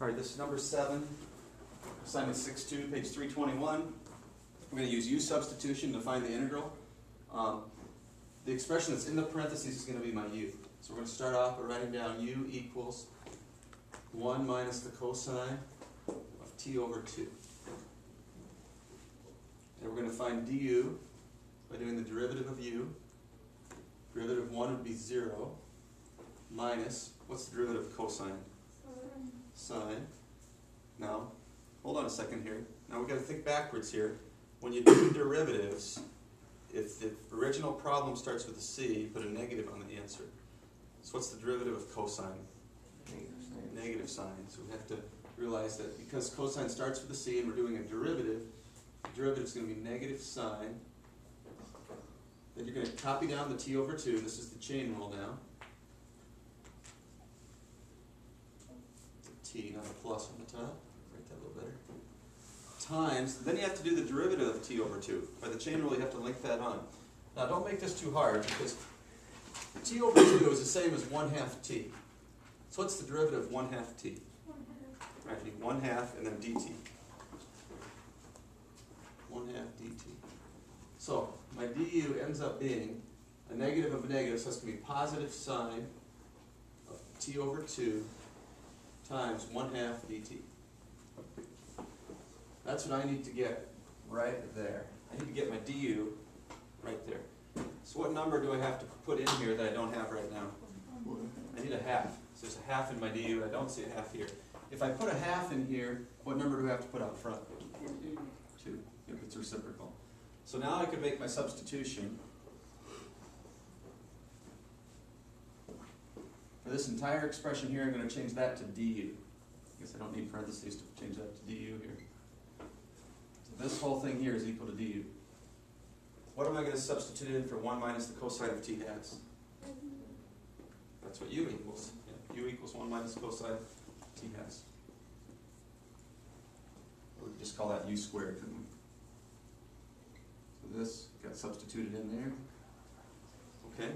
All right, this is number seven, assignment six two, page three twenty-one. We're gonna use u substitution to find the integral. Um, The expression that's in the parentheses is gonna be my u. So we're gonna start off by writing down u equals one minus the cosine of t over two. And we're gonna find du by doing the derivative of u. Derivative of one would be zero, minus, what's the derivative of cosine? Sine. Now, hold on a second here. Now we've gotta think backwards here. When you do derivatives, if the original problem starts with a c, you put a negative on the answer. So what's the derivative of cosine? Negative sine. So we have to realize that because cosine starts with a c and we're doing a derivative, the derivative is going to be negative sine. Then you're going to copy down the t over 2. This is the chain rule now. It's a t, not a plus on the top. Write that a little better. Times, then you have to do the derivative of t over 2. By the chain rule, you have to link that on. Now, don't make this too hard because t over 2 is the same as 1 half t. So what's the derivative of 1 half t? Right, you need 1 half and then dt. 1 half dt. So my du ends up being a negative of a negative, so it's going to be positive sine of t over 2 times 1 half dt. That's what I need to get right there. I need to get my du right there. So what number do I have to put in here that I don't have right now? I need a half. So there's a half in my du, I don't see a half here. If I put a half in here, what number do I have to put out front? Two, if it's reciprocal. So now I can make my substitution. For this entire expression here, I'm gonna change that to du. I guess I don't need parentheses to change that to du here. So this whole thing here is equal to du. What am I gonna substitute in for one minus the cosine of t has? That's what u equals. Yeah, u equals one minus cosine of t has. We could just call that u squared, couldn't we? So this got substituted in there. Okay?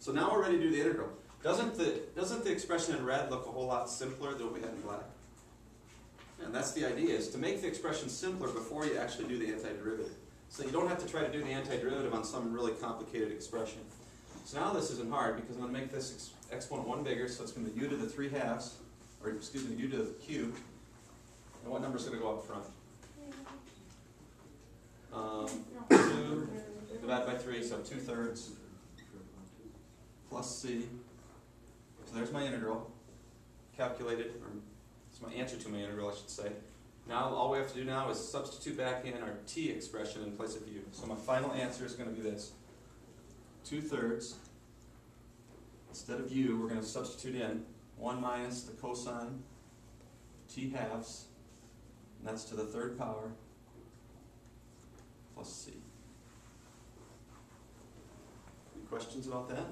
So now we're ready to do the integral. Doesn't the, doesn't the expression in red look a whole lot simpler than what we had in black? And that's the idea, is to make the expression simpler before you actually do the antiderivative. So you don't have to try to do the antiderivative on some really complicated expression. So now this isn't hard because I'm going to make this ex exponent 1 bigger, so it's going to be u to the 3 halves, or excuse me, u to the cube. And what number is going to go up front? Um, 2 divided by 3, so 2 thirds plus c. My integral, calculated, or it's my answer to my integral, I should say. Now all we have to do now is substitute back in our t expression in place of u. So my final answer is going to be this. 2 thirds, instead of u, we're going to substitute in 1 minus the cosine t halves, and that's to the third power, plus c. Any questions about that?